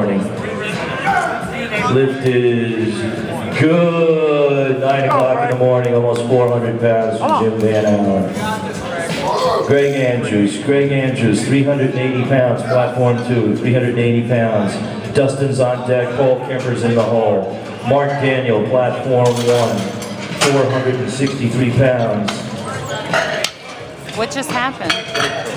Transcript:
morning. Lift is good. 9 o'clock in the morning, almost 400 pounds from Jim Van Allen. Greg Andrews. Greg Andrews, 380 pounds, platform 2, 380 pounds. Dustin's on deck, Paul Kemper's in the hole. Mark Daniel, platform 1, 463 pounds. What just happened?